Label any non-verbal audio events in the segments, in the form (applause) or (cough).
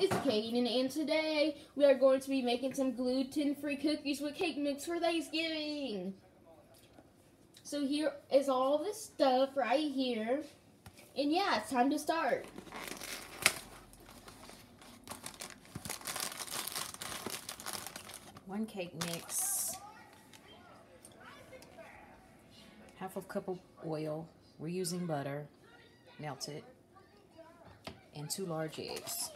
it's Caydan, and today we are going to be making some gluten-free cookies with cake mix for Thanksgiving. So here is all this stuff right here, and yeah, it's time to start. One cake mix, half a cup of oil, we're using butter, melted, and two large eggs.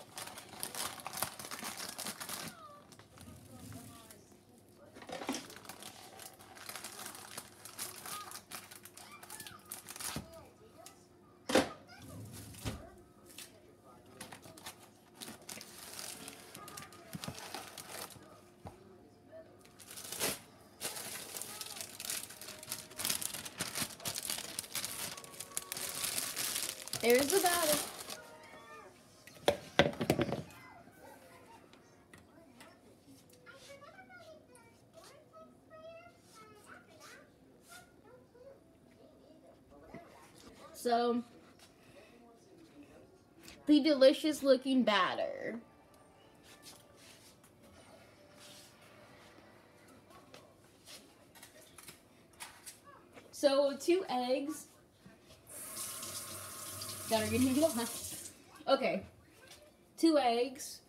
There's the batter. So, the delicious looking batter. So, two eggs. Gotta get him glass. (laughs) Okay. Two eggs.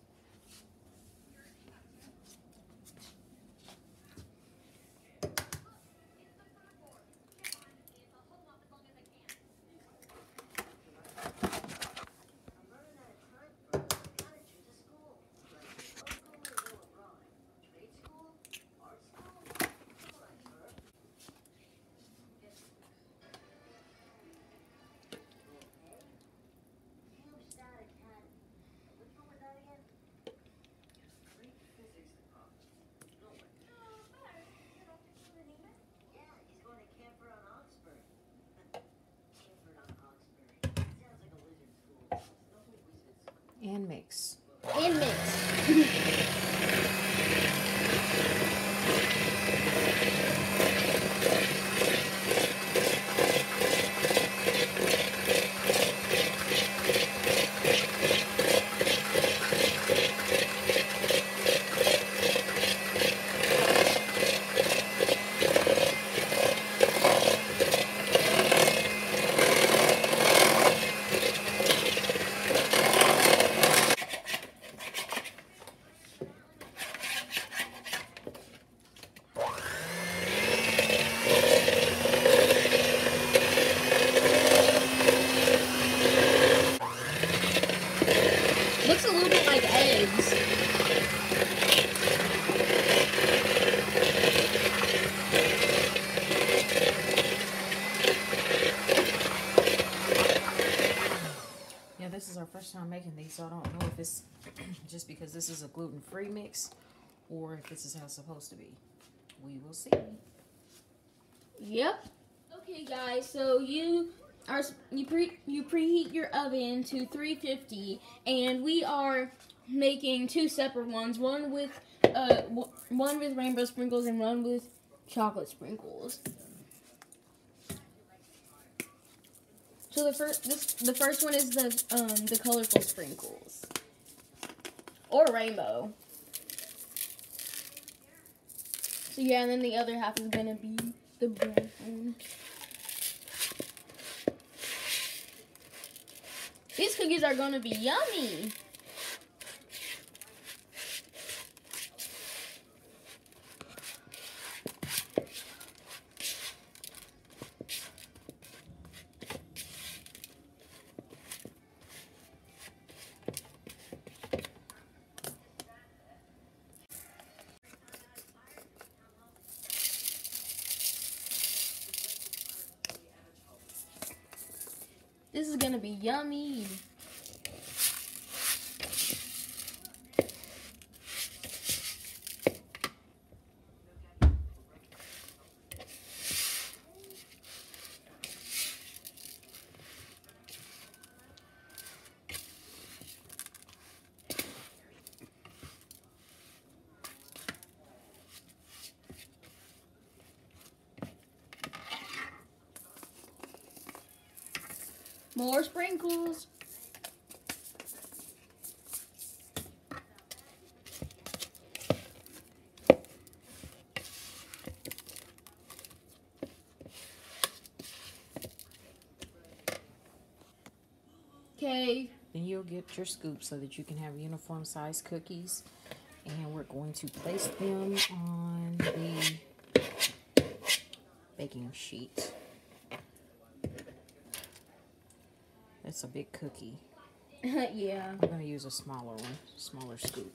And mix. And mix. Looks a little bit like eggs. Yeah, this is our first time making these, so I don't know if it's just because this is a gluten-free mix or if this is how it's supposed to be. We will see. Yep. Okay, guys. So you are you pre you preheat your oven to 350, and we are making two separate ones. One with uh one with rainbow sprinkles and one with chocolate sprinkles. So the first this the first one is the um the colorful sprinkles or rainbow. So yeah, and then the other half is gonna be the brown one. These cookies are gonna be yummy. This is gonna be yummy. More sprinkles. Okay. Then you'll get your scoop so that you can have uniform size cookies. And we're going to place them on the baking sheet. That's a big cookie. (laughs) yeah. I'm going to use a smaller one, smaller scoop.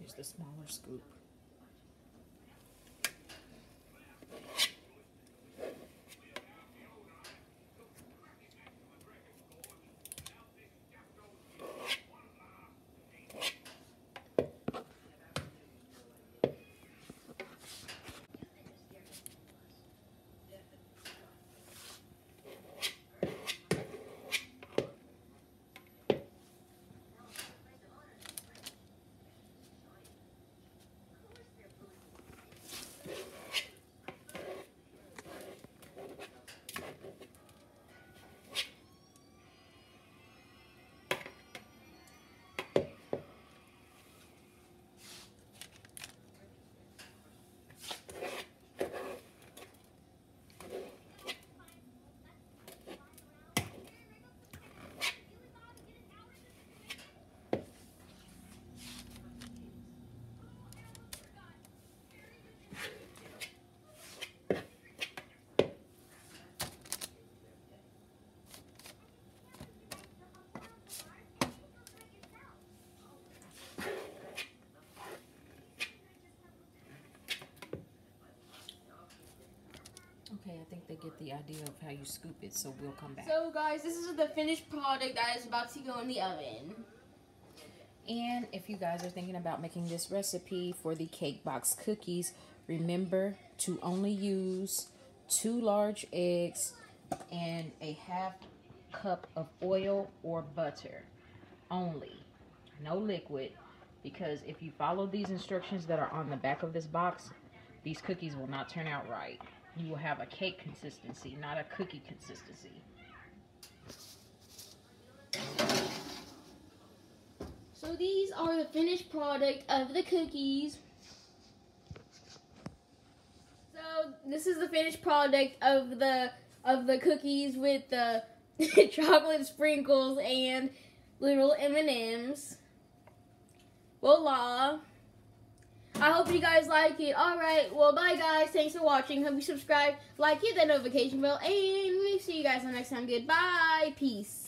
Use the smaller scoop. Get the idea of how you scoop it, so we'll come back. So guys, this is the finished product that is about to go in the oven. And if you guys are thinking about making this recipe for the cake box cookies, remember to only use two large eggs and a half cup of oil or butter only. No liquid because if you follow these instructions that are on the back of this box, these cookies will not turn out right. You will have a cake consistency, not a cookie consistency. So these are the finished product of the cookies. So this is the finished product of the of the cookies with the (laughs) chocolate sprinkles and little M&Ms. Voila. I hope you guys like it. Alright, well bye guys. Thanks for watching. Hope you subscribe, like, hit that notification bell, and we see you guys next time. Goodbye. Peace.